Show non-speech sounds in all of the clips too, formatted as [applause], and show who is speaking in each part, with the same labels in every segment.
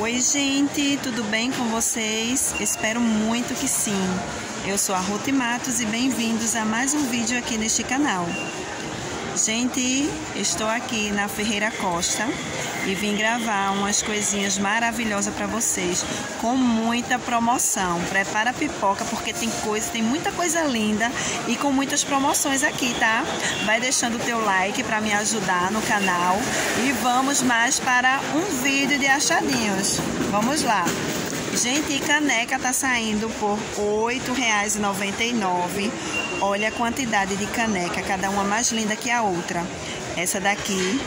Speaker 1: Oi, gente, tudo bem com vocês? Espero muito que sim. Eu sou a Ruth Matos e bem-vindos a mais um vídeo aqui neste canal. Gente, estou aqui na Ferreira Costa e vim gravar umas coisinhas maravilhosas para vocês com muita promoção. Prepara a pipoca porque tem coisa, tem muita coisa linda e com muitas promoções aqui, tá? Vai deixando o teu like para me ajudar no canal e vamos mais para um vídeo de achadinhos. Vamos lá. Gente, caneca tá saindo por R$ 8,99. Olha a quantidade de caneca, cada uma mais linda que a outra. Essa daqui,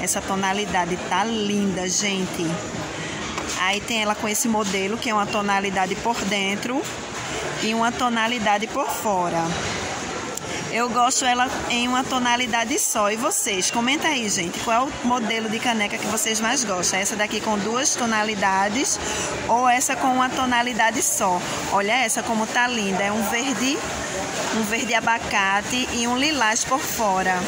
Speaker 1: essa tonalidade tá linda, gente. Aí tem ela com esse modelo, que é uma tonalidade por dentro e uma tonalidade por fora. Eu gosto ela em uma tonalidade só. E vocês? Comenta aí, gente. Qual é o modelo de caneca que vocês mais gostam? Essa daqui com duas tonalidades ou essa com uma tonalidade só? Olha essa como tá linda. É um verde, um verde abacate e um lilás por fora.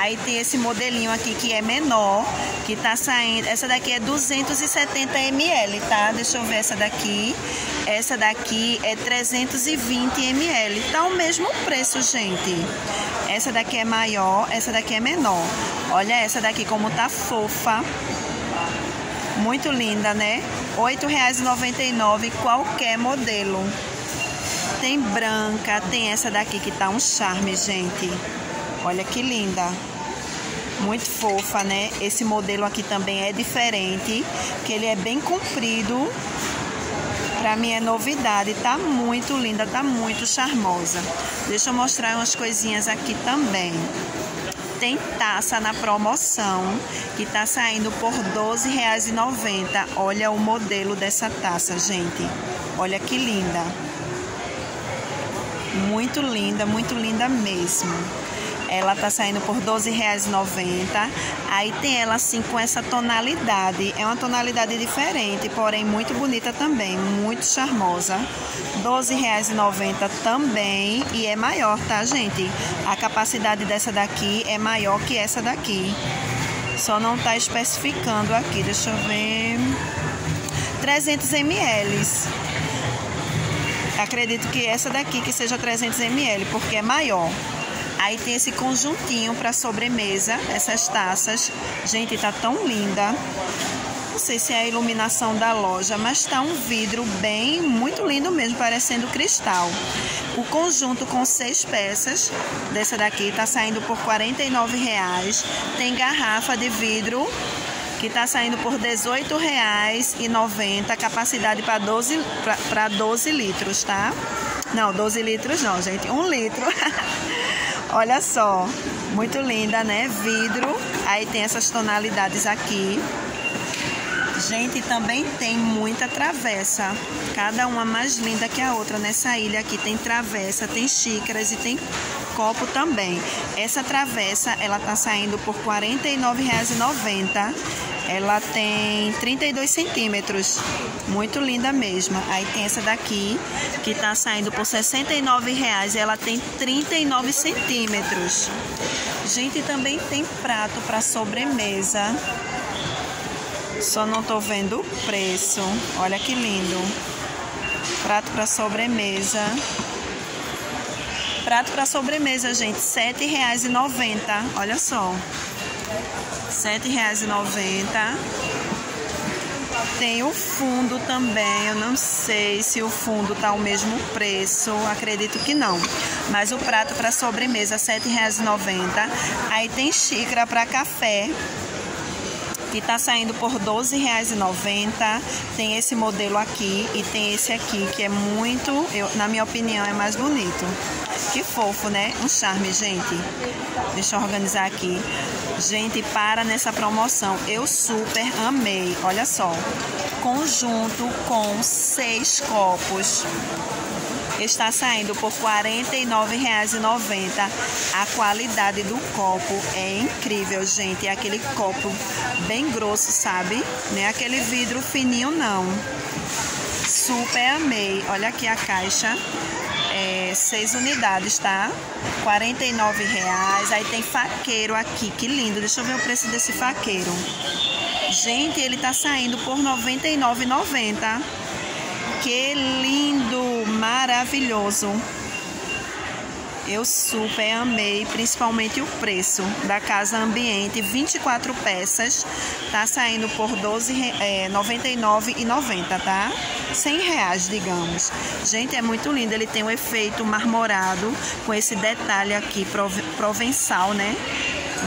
Speaker 1: Aí tem esse modelinho aqui que é menor, que tá saindo. Essa daqui é 270 ml, tá? Deixa eu ver essa daqui. Essa daqui é 320 ml. Tá o mesmo preço, gente. Essa daqui é maior, essa daqui é menor. Olha essa daqui como tá fofa. Muito linda, né? R$ 8,99 qualquer modelo. Tem branca, tem essa daqui que tá um charme, gente. Olha que linda. Muito fofa, né? Esse modelo aqui também é diferente, que ele é bem comprido. Pra mim é novidade, tá muito linda, tá muito charmosa. Deixa eu mostrar umas coisinhas aqui também. Tem taça na promoção, que tá saindo por R$ 12,90. Olha o modelo dessa taça, gente. Olha que linda. Muito linda, muito linda mesmo. Ela tá saindo por R$ 12,90. Aí tem ela assim com essa tonalidade. É uma tonalidade diferente, porém muito bonita também, muito charmosa. R$ 12,90 também e é maior, tá, gente? A capacidade dessa daqui é maior que essa daqui. Só não tá especificando aqui, deixa eu ver. 300 ml. Acredito que essa daqui que seja 300 ml, porque é maior. Aí tem esse conjuntinho para sobremesa, essas taças. Gente, tá tão linda. Não sei se é a iluminação da loja, mas tá um vidro bem, muito lindo mesmo, parecendo cristal. O conjunto com seis peças, dessa daqui, tá saindo por R$ 49,00. Tem garrafa de vidro que está saindo por R$ 18,90, capacidade para 12, 12 litros, tá? Não, 12 litros não, gente, um litro. [laughs] Olha só, muito linda, né? Vidro. Aí tem essas tonalidades aqui. Gente, também tem muita travessa. Cada uma mais linda que a outra. Nessa ilha aqui tem travessa, tem xícaras e tem copo também. Essa travessa, ela tá saindo por R$ 49,90. Ela tem 32 centímetros. Muito linda mesmo. Aí tem essa daqui, que tá saindo por R$ 69,00. Ela tem 39 centímetros. Gente, também tem prato para sobremesa. Só não tô vendo o preço. Olha que lindo. Prato para sobremesa. Prato para sobremesa, gente, R$ 7,90. Olha só. R$ 7,90. Tem o fundo também, eu não sei se o fundo tá o mesmo preço, acredito que não. Mas o prato para sobremesa R$ 7,90. Aí tem xícara para café, que tá saindo por R$ 12,90. Tem esse modelo aqui e tem esse aqui que é muito, eu, na minha opinião, é mais bonito. Que fofo, né? Um charme, gente. Deixa eu organizar aqui. Gente, para nessa promoção. Eu super amei. Olha só. Conjunto com seis copos. Está saindo por R$ 49,90. A qualidade do copo é incrível, gente. É aquele copo bem grosso, sabe? Não é aquele vidro fininho, não. Super amei. Olha aqui a caixa seis unidades, tá? R$ reais. Aí tem faqueiro aqui, que lindo. Deixa eu ver o preço desse faqueiro. Gente, ele tá saindo por R$ 99,90. Que lindo, maravilhoso. Eu super amei, principalmente o preço da Casa Ambiente, 24 peças, tá saindo por R$ 12,99,90, é, tá? 100 reais, digamos. Gente, é muito lindo, ele tem um efeito marmorado com esse detalhe aqui provençal, né?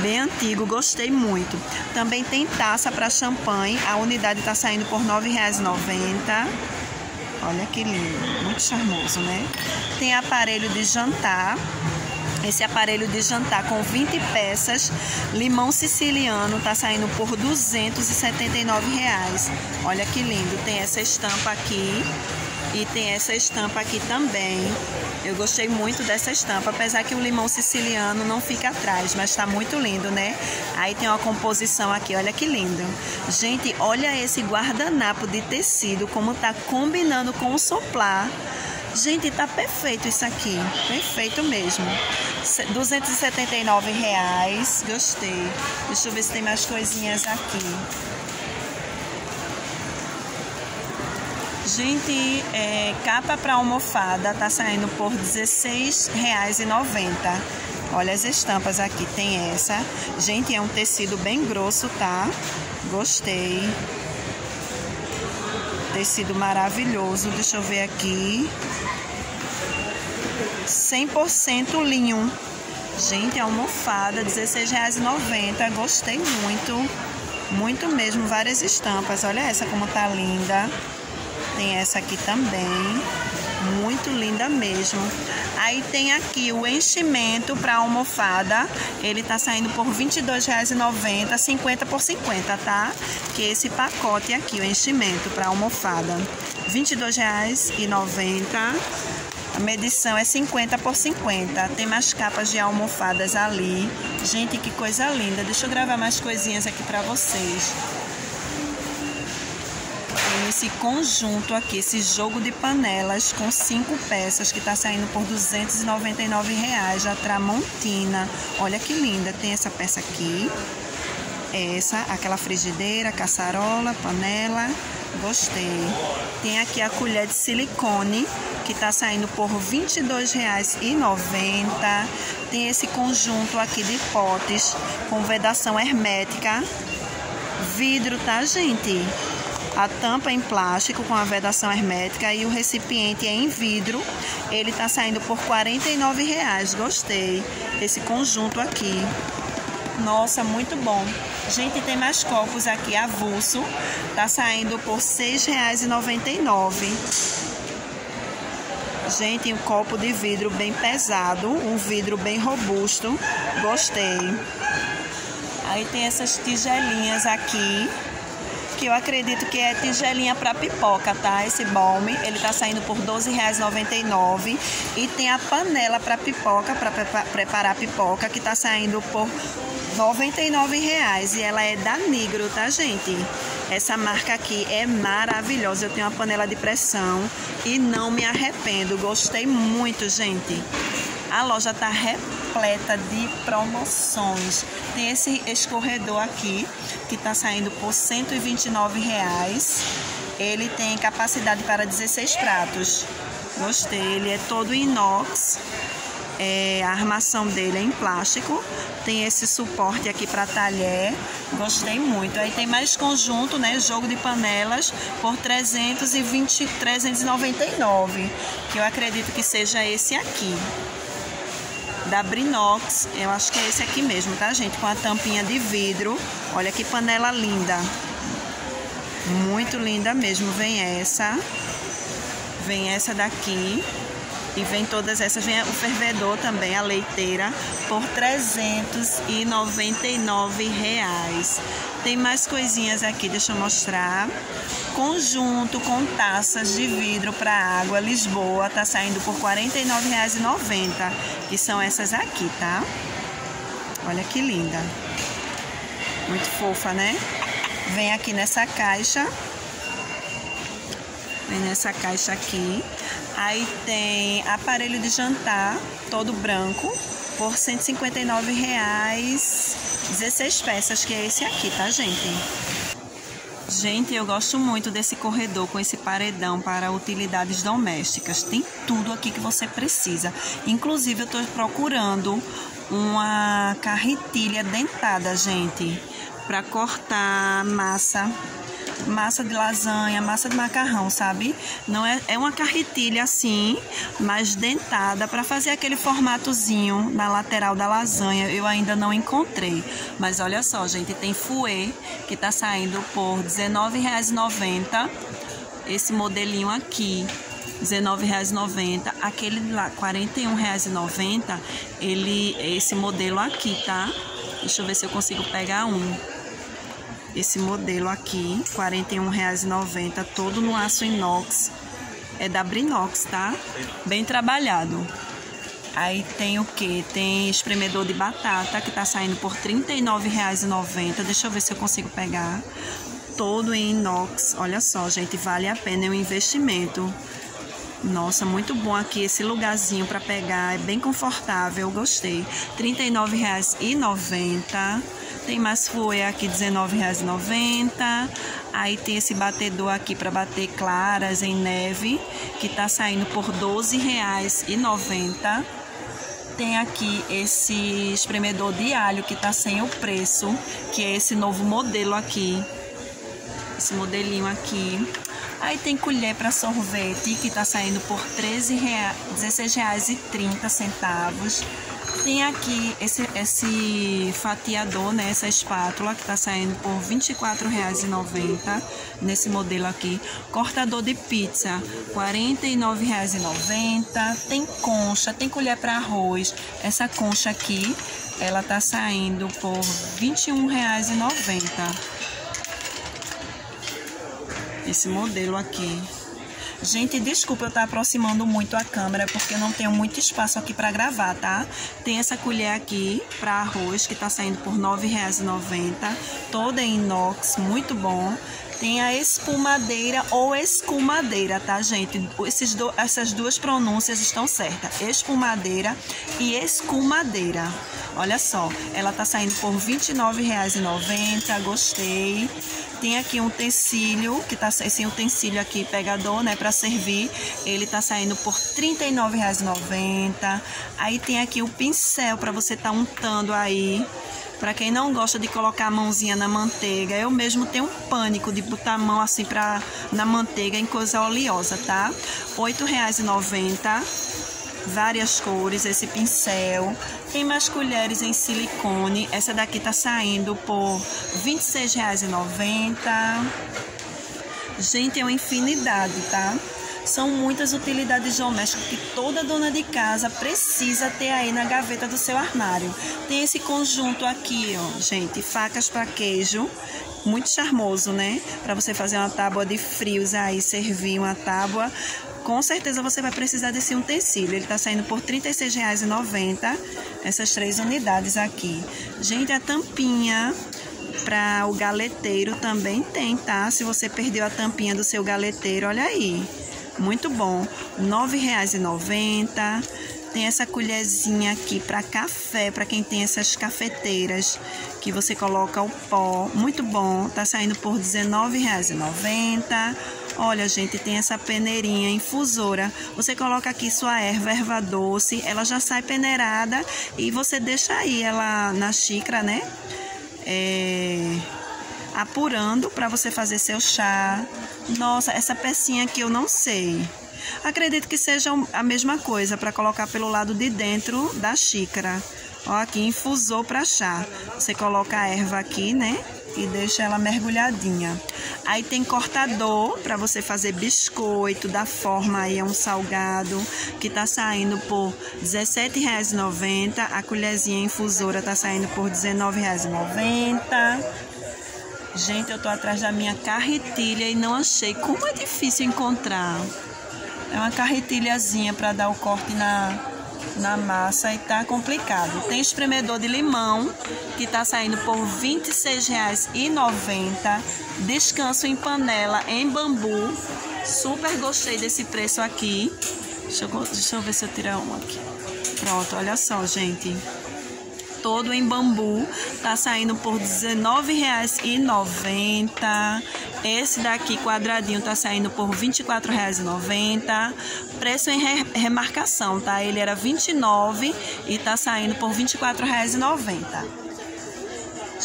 Speaker 1: Bem antigo, gostei muito. Também tem taça para champanhe, a unidade está saindo por R$ 9,90. Olha que lindo, muito charmoso, né? Tem aparelho de jantar. Esse aparelho de jantar com 20 peças, limão siciliano, tá saindo por 279 reais. Olha que lindo, tem essa estampa aqui e tem essa estampa aqui também. Eu gostei muito dessa estampa, apesar que o limão siciliano não fica atrás, mas tá muito lindo, né? Aí tem uma composição aqui, olha que lindo. Gente, olha esse guardanapo de tecido, como tá combinando com o soplar. Gente, tá perfeito isso aqui. Perfeito mesmo. 279 reais. Gostei. Deixa eu ver se tem mais coisinhas aqui. Gente, é, capa para almofada tá saindo por R$16,90. Olha as estampas aqui, tem essa. Gente, é um tecido bem grosso, tá? Gostei. Tecido maravilhoso. Deixa eu ver aqui. 100% linho. Gente, almofada, R$16,90. Gostei muito. Muito mesmo. Várias estampas. Olha essa como tá linda. Tem essa aqui também, muito linda mesmo. Aí tem aqui o enchimento para almofada, ele tá saindo por R$ 22,90, 50 por 50, tá? Que é esse pacote aqui, o enchimento para almofada, R$ 22,90. A medição é 50 por 50. Tem mais capas de almofadas ali. Gente, que coisa linda. Deixa eu gravar mais coisinhas aqui para vocês esse conjunto aqui, esse jogo de panelas com cinco peças que está saindo por 299 reais a Tramontina. Olha que linda, tem essa peça aqui, essa, aquela frigideira, caçarola, panela, gostei. Tem aqui a colher de silicone que está saindo por R$ 22,90. Tem esse conjunto aqui de potes com vedação hermética. Vidro, tá, gente? A tampa em plástico com a vedação hermética e o recipiente é em vidro. Ele está saindo por R$ reais. Gostei desse conjunto aqui. Nossa, muito bom. Gente, tem mais copos aqui avulso. Tá saindo por R$ 6,99. Gente, um copo de vidro bem pesado, um vidro bem robusto. Gostei. Aí tem essas tigelinhas aqui que eu acredito que é tigelinha para pipoca, tá? Esse balme, ele tá saindo por R$ 12,99 e tem a panela para pipoca, para preparar pipoca, que tá saindo por R$ 99,00 e ela é da Nigro, tá, gente? Essa marca aqui é maravilhosa. Eu tenho uma panela de pressão e não me arrependo. Gostei muito, gente. A loja tá repleta de promoções. Tem esse escorredor aqui que está saindo por 129 reais. Ele tem capacidade para 16 pratos. Gostei, ele é todo inox. É, a armação dele é em plástico. Tem esse suporte aqui para talher. Gostei muito. Aí tem mais conjunto, né? Jogo de panelas por 320, 399. Que eu acredito que seja esse aqui da Brinox. Eu acho que é esse aqui mesmo, tá, gente? Com a tampinha de vidro. Olha que panela linda. Muito linda mesmo. Vem essa. Vem essa daqui. E vem todas essas. Vem o fervedor também, a leiteira, por 399 reais. Tem mais coisinhas aqui, deixa eu mostrar. Conjunto com taças de vidro para água Lisboa tá saindo por R$ 49,90, que são essas aqui, tá? Olha que linda. Muito fofa, né? Vem aqui nessa caixa. Vem nessa caixa aqui. Aí tem aparelho de jantar, todo branco, por R$ 159,00, 16 peças, que é esse aqui, tá, gente? Gente, eu gosto muito desse corredor com esse paredão para utilidades domésticas. Tem tudo aqui que você precisa. Inclusive, eu estou procurando uma carretilha dentada, gente, para cortar massa massa de lasanha, massa de macarrão, sabe? Não é, é uma carretilha assim, mas dentada para fazer aquele formatozinho na lateral da lasanha. Eu ainda não encontrei, mas olha só, gente, tem fouet que tá saindo por R$19,90. Esse modelinho aqui, R$19,90. Aquele lá, R$41,90. Ele, esse modelo aqui, tá? Deixa eu ver se eu consigo pegar um esse modelo aqui, R$ 41,90, todo no aço inox. É da Brinox, tá? Bem trabalhado. Aí tem o que? Tem espremedor de batata que tá saindo por R$ 39,90. Deixa eu ver se eu consigo pegar. Todo em inox. Olha só, gente, vale a pena, é um investimento. Nossa, muito bom aqui esse lugarzinho para pegar, é bem confortável, gostei. R$ 39,90. Tem mais folha aqui R$19,90. Aí tem esse batedor aqui para bater claras em neve, que tá saindo por R$12,90. Tem aqui esse espremedor de alho que tá sem o preço, que é esse novo modelo aqui. Esse modelinho aqui. Aí tem colher para sorvete que tá saindo por R$16,30. Tem aqui esse, esse fatiador, né? Essa espátula que tá saindo por R$ 24,90 nesse modelo aqui. Cortador de pizza, R$ 49,90. Tem concha, tem colher para arroz. Essa concha aqui, ela tá saindo por R$ 21,90. Esse modelo aqui. Gente, desculpa eu estar aproximando muito a câmera porque eu não tenho muito espaço aqui para gravar, tá? Tem essa colher aqui para arroz que tá saindo por R$ 9,90, toda em inox, muito bom. Tem a espumadeira ou escumadeira, tá, gente? Esses do, essas duas pronúncias estão certas. Espumadeira e escumadeira. Olha só, ela tá saindo por R$ 29,90. Gostei. Tem aqui um utensílio, que tá esse utensílio aqui pegador, né, para servir. Ele tá saindo por R$ 39,90. Aí tem aqui o pincel para você tá untando aí. Para quem não gosta de colocar a mãozinha na manteiga, eu mesmo tenho um pânico de botar a mão assim pra, na manteiga em coisa oleosa, tá? R$ 8,90 várias cores, esse pincel. Tem mais colheres em silicone. Essa daqui tá saindo por R$ 26,90. Gente, é uma infinidade, tá? São muitas utilidades domésticas que toda dona de casa precisa ter aí na gaveta do seu armário. Tem esse conjunto aqui, ó, gente, facas para queijo, muito charmoso, né? Para você fazer uma tábua de frios aí, servir uma tábua com certeza você vai precisar desse utensílio. Ele está saindo por R$ 36,90, essas três unidades aqui. Gente, a tampinha para o galeteiro também tem, tá? Se você perdeu a tampinha do seu galeteiro, olha aí. Muito bom. R$ 9,90. Tem essa colherzinha aqui para café, para quem tem essas cafeteiras que você coloca o pó. Muito bom. Tá saindo por R$ 19,90. Olha, gente, tem essa peneirinha infusora. Você coloca aqui sua erva, erva doce, ela já sai peneirada e você deixa aí ela na xícara, né? É, apurando para você fazer seu chá. Nossa, essa pecinha aqui eu não sei. Acredito que seja a mesma coisa para colocar pelo lado de dentro da xícara. Ó, aqui infusor para chá. Você coloca a erva aqui, né? E deixa ela mergulhadinha. Aí tem cortador para você fazer biscoito, da forma aí é um salgado que tá saindo por R$17,90. A colherzinha infusora tá saindo por R$19,90. Gente, eu tô atrás da minha carretilha e não achei. Como é difícil encontrar. É uma carretilhazinha para dar o corte na na massa e tá complicado. Tem espremedor de limão que tá saindo por R$ 26,90. Descanso em panela em bambu. Super gostei desse preço aqui. Deixa eu, deixa eu ver se eu tirar um aqui. Pronto, olha só, gente. Todo em bambu tá saindo por R$19,90. Esse daqui quadradinho tá saindo por R$24,90. Preço em remarcação, tá? Ele era R$29,00 e tá saindo por R$24,90.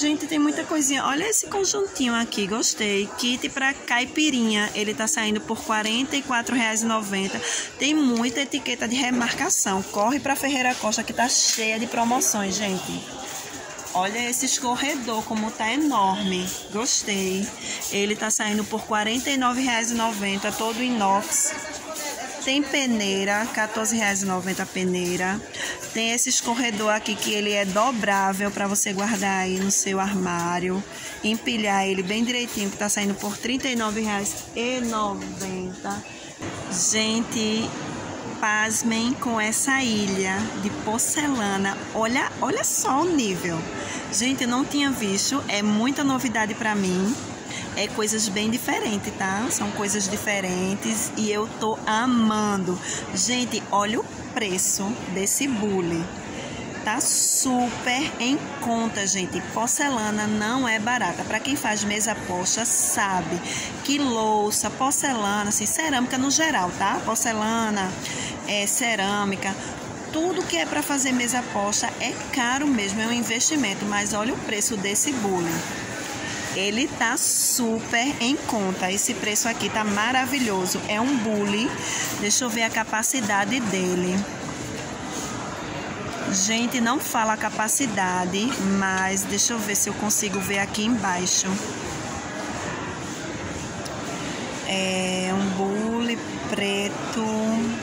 Speaker 1: Gente, tem muita coisinha. Olha esse conjuntinho aqui, gostei. Kit para caipirinha, ele tá saindo por R$ 44,90. Tem muita etiqueta de remarcação. Corre para Ferreira Costa que tá cheia de promoções, gente. Olha esse escorredor como tá enorme. Gostei. Ele tá saindo por R$ 49,90, todo inox. Tem peneira, R$14,90 a peneira. Tem esse escorredor aqui que ele é dobrável para você guardar aí no seu armário. Empilhar ele bem direitinho, que tá saindo por R$39,90. Gente, pasmem com essa ilha de porcelana. Olha, olha só o nível. Gente, eu não tinha visto, é muita novidade para mim é coisas bem diferentes, tá? São coisas diferentes e eu tô amando. Gente, olha o preço desse bule. Tá super em conta, gente. Porcelana não é barata. Para quem faz mesa posta, sabe que louça, porcelana, assim, cerâmica no geral, tá? Porcelana, é, cerâmica, tudo que é para fazer mesa posta é caro mesmo, é um investimento. Mas olha o preço desse bule ele tá super em conta. Esse preço aqui tá maravilhoso. É um bully. Deixa eu ver a capacidade dele. Gente, não fala a capacidade, mas deixa eu ver se eu consigo ver aqui embaixo. É um bule preto.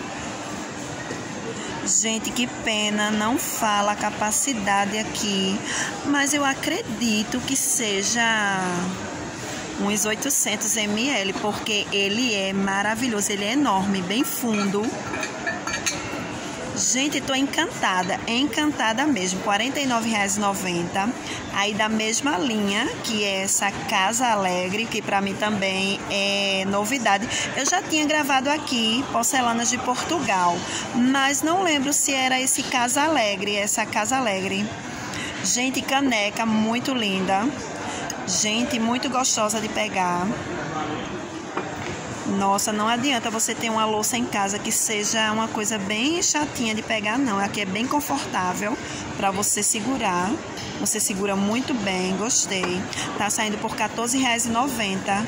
Speaker 1: Gente, que pena, não fala a capacidade aqui, mas eu acredito que seja uns 800 ml, porque ele é maravilhoso, ele é enorme, bem fundo. Gente, tô encantada, encantada mesmo. R$ 49,90. Aí da mesma linha, que é essa Casa Alegre, que para mim também é novidade. Eu já tinha gravado aqui Porcelanas de Portugal, mas não lembro se era esse Casa Alegre, essa Casa Alegre. Gente, caneca muito linda. Gente, muito gostosa de pegar. Nossa, não adianta você ter uma louça em casa que seja uma coisa bem chatinha de pegar, não. Aqui é bem confortável para você segurar. Você segura muito bem, gostei. Tá saindo por R$14,90.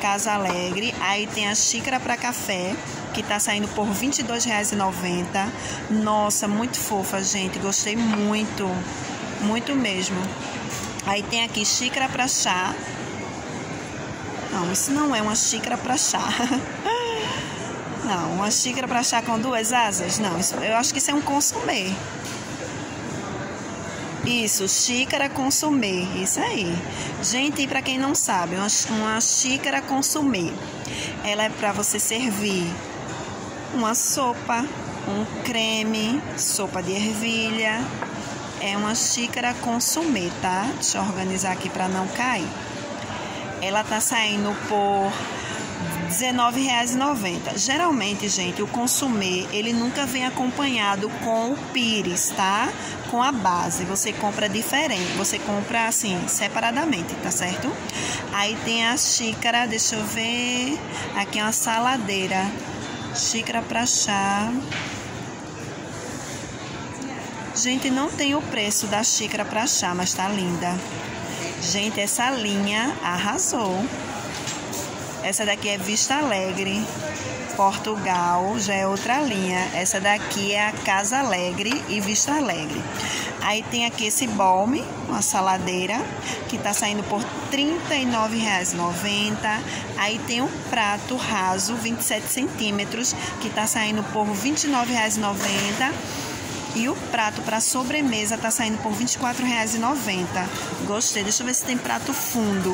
Speaker 1: Casa Alegre. Aí tem a xícara para café, que tá saindo por R$22,90. Nossa, muito fofa, gente. Gostei muito. Muito mesmo. Aí tem aqui xícara para chá, não, isso não é uma xícara para chá. [laughs] Não, uma xícara para chá com duas asas? Não, isso, eu acho que isso é um consumê. Isso, xícara consumê, isso aí. Gente, e para quem não sabe, uma, uma xícara consumê, ela é para você servir uma sopa, um creme, sopa de ervilha. É uma xícara consumê, tá? Deixa eu organizar aqui para não cair ela tá saindo por R$19,90. Geralmente, gente, o consumir, ele nunca vem acompanhado com o pires, tá? Com a base. Você compra diferente, você compra assim, separadamente, tá certo? Aí tem a xícara, deixa eu ver. Aqui é uma saladeira. Xícara para chá. Gente, não tem o preço da xícara para chá, mas tá linda. Gente, essa linha arrasou. Essa daqui é Vista Alegre, Portugal, já é outra linha. Essa daqui é a Casa Alegre e Vista Alegre. Aí tem aqui esse balme, uma saladeira, que tá saindo por R$ 39,90. Aí tem um prato raso, 27 centímetros, que tá saindo por R$ 29,90. E o prato para sobremesa tá saindo por R$ 24,90. Gostei. Deixa eu ver se tem prato fundo.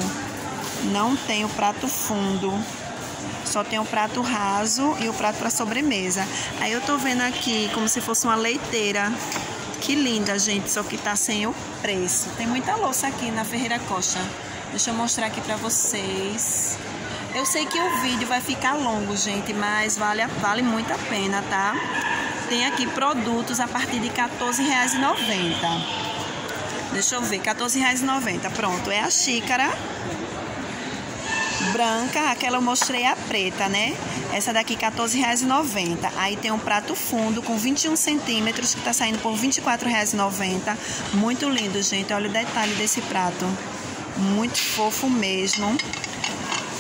Speaker 1: Não tem o prato fundo. Só tem o prato raso e o prato para sobremesa. Aí eu tô vendo aqui como se fosse uma leiteira. Que linda, gente, só que tá sem o preço. Tem muita louça aqui na Ferreira Costa. Deixa eu mostrar aqui para vocês. Eu sei que o vídeo vai ficar longo, gente, mas vale, vale muito a pena, tá? Tem aqui produtos a partir de R$14,90. Deixa eu ver, R$14,90. Pronto, é a xícara branca, aquela eu mostrei a preta, né? Essa daqui R$14,90. Aí tem um prato fundo com 21 centímetros que tá saindo por R$24,90. Muito lindo, gente. Olha o detalhe desse prato. Muito fofo mesmo.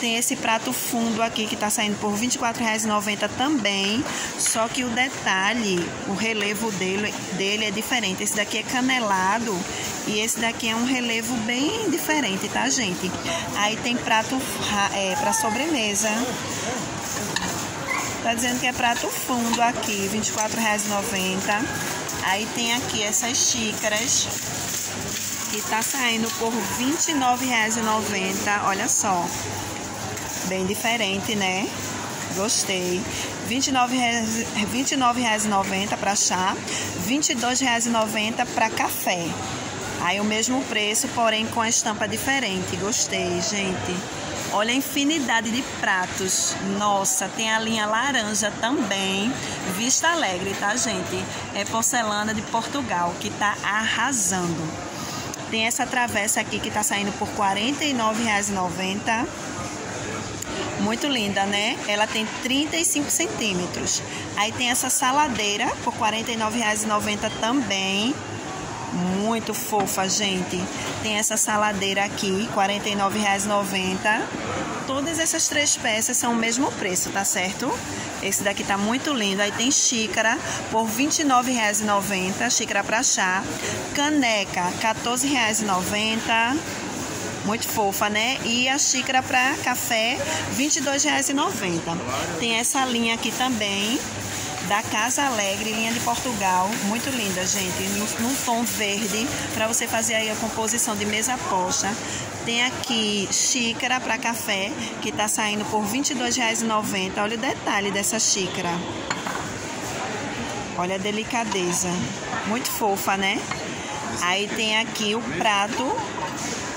Speaker 1: Tem esse prato fundo aqui que tá saindo por R$24,90 também. Só que o detalhe, o relevo dele, dele é diferente. Esse daqui é canelado e esse daqui é um relevo bem diferente, tá, gente? Aí tem prato é, para sobremesa. Tá dizendo que é prato fundo aqui, R$24,90. Aí tem aqui essas xícaras que tá saindo por R$29,90. Olha só. Bem diferente, né? Gostei. R$ 29,90 para chá, R$ 22,90 para café. Aí o mesmo preço, porém com a estampa diferente. Gostei, gente. Olha a infinidade de pratos. Nossa, tem a linha laranja também. Vista Alegre, tá, gente? É porcelana de Portugal, que tá arrasando. Tem essa travessa aqui que tá saindo por R$ 49,90. Muito linda, né? Ela tem 35 centímetros. Aí tem essa saladeira por R$ 49,90 também. Muito fofa, gente. Tem essa saladeira aqui, R$ 49,90. Todas essas três peças são o mesmo preço, tá certo? Esse daqui tá muito lindo. Aí tem xícara por R$ 29,90, xícara para chá. Caneca, R$ 14,90 muito fofa, né? E a xícara para café, R$ 22,90. Tem essa linha aqui também, da Casa Alegre, linha de Portugal, muito linda, gente, num, tom verde, para você fazer aí a composição de mesa posta. Tem aqui xícara para café, que está saindo por R$ 22,90. Olha o detalhe dessa xícara. Olha a delicadeza. Muito fofa, né? Aí tem aqui o prato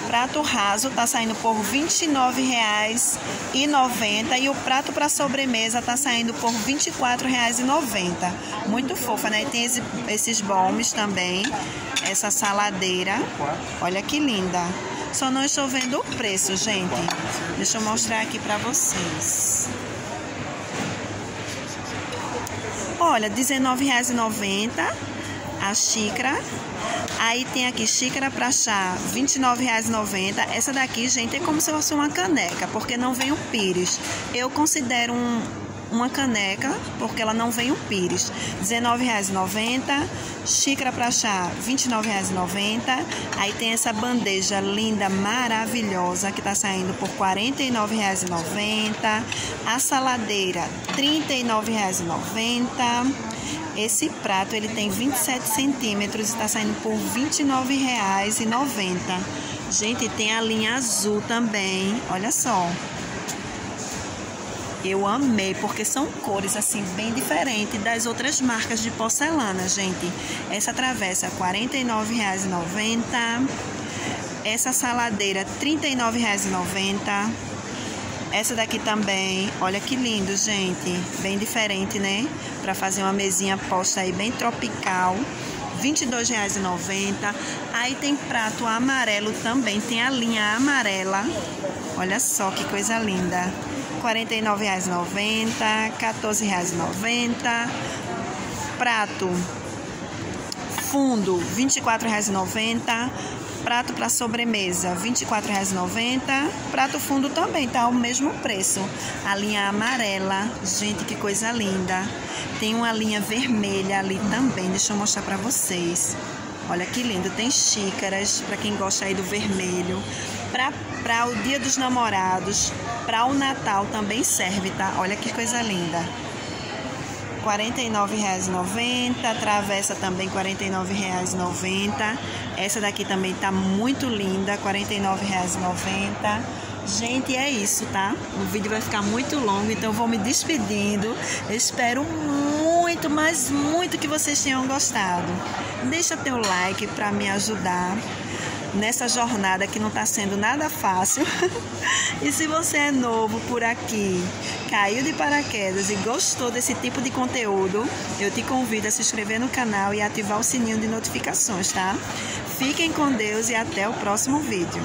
Speaker 1: prato raso tá saindo por R$ 29,90 e o prato para sobremesa tá saindo por R$ 24,90. Muito fofa, né? Tem esse, esses bombes também, essa saladeira. Olha que linda. Só não estou vendo o preço, gente. Deixa eu mostrar aqui para vocês. Olha, R$19,90 a xícara Aí tem aqui xícara para chá, R$ 29,90. Essa daqui, gente, é como se fosse uma caneca, porque não vem o pires. Eu considero um, uma caneca, porque ela não vem o pires. R$19,90. Xícara para chá, R$29,90. Aí tem essa bandeja linda, maravilhosa, que tá saindo por R$49,90. A saladeira, R$39,90. Esse prato ele tem 27 centímetros e está saindo por R$ 29,90. Gente, tem a linha azul também, olha só. Eu amei, porque são cores assim bem diferentes das outras marcas de porcelana, gente. Essa travessa R$ 49,90. Essa saladeira R$ 39,90. Essa daqui também, olha que lindo, gente. Bem diferente, né? Para fazer uma mesinha posta aí bem tropical. R$ 22,90. Aí tem prato amarelo também, tem a linha amarela. Olha só que coisa linda. R$ 49,90, R$ 14,90. Prato fundo, R$ 24,90. Prato para sobremesa, R$ 24,90. Prato fundo também tá o mesmo preço. A linha amarela, gente, que coisa linda. Tem uma linha vermelha ali também, deixa eu mostrar para vocês. Olha que lindo, tem xícaras para quem gosta aí do vermelho. Para o Dia dos Namorados, para o Natal também serve, tá? Olha que coisa linda. R$ 49,90, travessa também R$ 49,90. Essa daqui também tá muito linda, R$ 49,90. Gente, é isso, tá? O vídeo vai ficar muito longo, então vou me despedindo. Espero muito, mas muito que vocês tenham gostado. Deixa teu like para me ajudar. Nessa jornada que não está sendo nada fácil. [laughs] e se você é novo por aqui, caiu de paraquedas e gostou desse tipo de conteúdo, eu te convido a se inscrever no canal e ativar o sininho de notificações, tá? Fiquem com Deus e até o próximo vídeo.